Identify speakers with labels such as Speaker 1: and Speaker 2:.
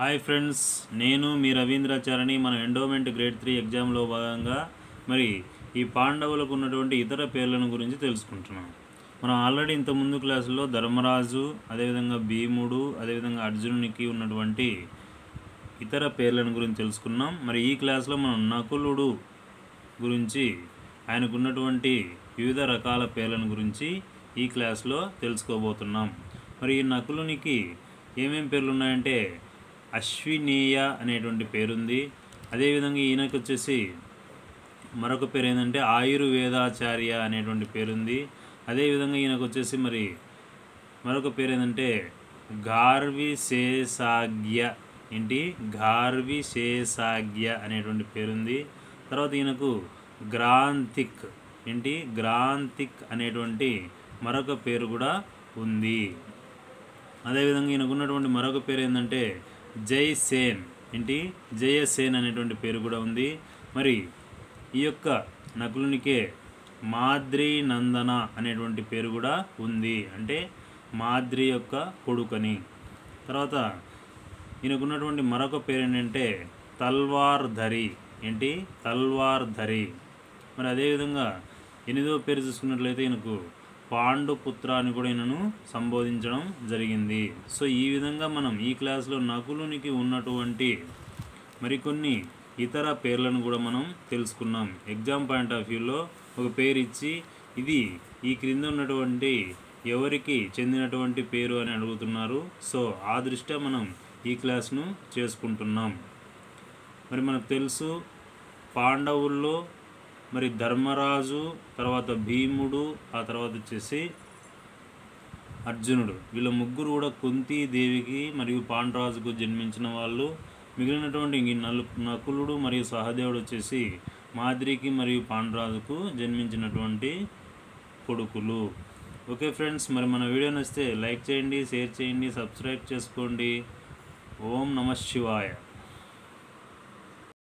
Speaker 1: Hi friends నేను మీ రవీంద్రాచారణి మన endowment grade three ఎగ్జామ్లో భాగంగా మరి ఈ పాండవులకు ఉన్నటువంటి ఇతర పేర్లను గురించి తెలుసుకుంటున్నాం. మనం ఆల్రెడీ ఇంత ముందు క్లాసులో ధర్మరాజు అదేవిధంగా భీముడు అదేవిధంగా అర్జునునికి ఉన్నటువంటి ఇతర పేర్లను గురించి తెలుసుకున్నాం. మరి ఈ క్లాస్లో మనం నకులుడు గురించి ఆయనకున్నటువంటి వివిధ రకాల పేర్లను గురించి ఈ క్లాస్లో తెలుసుకోబోతున్నాం. మరి ఈ నకులునికి ఏమేం పేర్లు ఉన్నాయంటే అశ్వినీయ అనేటువంటి పేరుంది. అదేవిధంగా ఈయనకు వచ్చేసి మరొక పేరు ఏంటంటే ఆయుర్వేదాచార్య అనేటువంటి పేరుంది. అదేవిధంగా ఈయనకు వచ్చేసి మరి మరొక పేరు ఏంటంటే గార్విశేషాగ్య ఏంటి? గార్విశేషాగ్య అనేటువంటి పేరుంది. తర్వాత ఈయనకు గ్రాంతిక్ ఏంటి? గ్రాంతిక్ అనేటువంటి మరొక పేరు కూడా ఉంది. అదేవిధంగా ఈయనకు ఉన్నటువంటి మరొక పేరు ఏంటంటే జై సేన్. ఏంటి? జయసేన్ అనేటువంటి పేరు కూడా ఉంది. మరి ఈ యొక్క నకులునికే మాద్రి నందన అనేటువంటి పేరు కూడా ఉంది. అంటే మాద్రి యొక్క కొడుకని. తర్వాత ఈయనకున్నటువంటి మరొక పేరు ఏంటంటే తల్వార్ ధరి ఏంటి? తల్వార్ ధరి మరి అదేవిధంగా ఎనిమిదో పేరు చూసుకున్నట్లయితే ఈయనకు పాండుపుత్ర అని కూడా ఈయనను సంబోధించడం జరిగింది. సో ఈ విధంగా మనం ఈ క్లాస్లో నకులునికి ఉన్నటువంటి మరికొన్ని ఇతర పేర్లను కూడా మనం తెలుసుకున్నాం. ఎగ్జామ్ పాయింట్ ఆఫ్ వ్యూలో ఒక పేరు ఇచ్చి ఇది ఈ క్రింద ఉన్నటువంటి ఎవరికి చెందినటువంటి పేరు అని అడుగుతున్నారు. సో ఆ దృష్ట్యా మనం ఈ క్లాస్ను చేసుకుంటున్నాం. మరి మనకు తెలుసు పాండవుల్లో మరి ధర్మరాజు తర్వాత భీముడు ఆ తర్వాత వచ్చేసి అర్జునుడు. వీళ్ళ ముగ్గురు కూడా కుంతీ దేవికి మరియు పాండరాజుకు జన్మించిన వాళ్ళు. మిగిలినటువంటి ఈ నలు నకులుడు మరియు సహదేవుడు వచ్చేసి మాద్రికి మరియు పాండరాజుకు జన్మించినటువంటి కొడుకులు. ఓకే ఫ్రెండ్స్ మరి మన వీడియో నచ్చితే లైక్ చేయండి షేర్ చేయండి సబ్స్క్రైబ్ చేసుకోండి. ఓం నమ శివాయ.